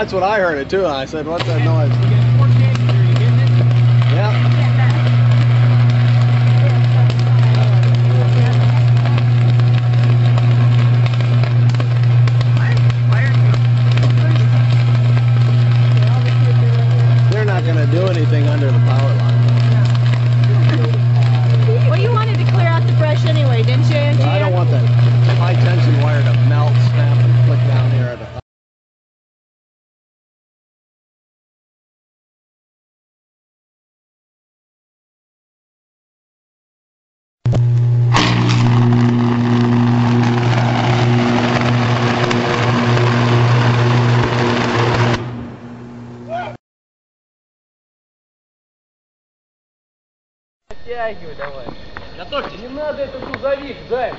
that's what I heard it too. I said, what's that noise? Yeah. Подтягивай давай. Готовьтесь. Не надо этот грузовик, Займ.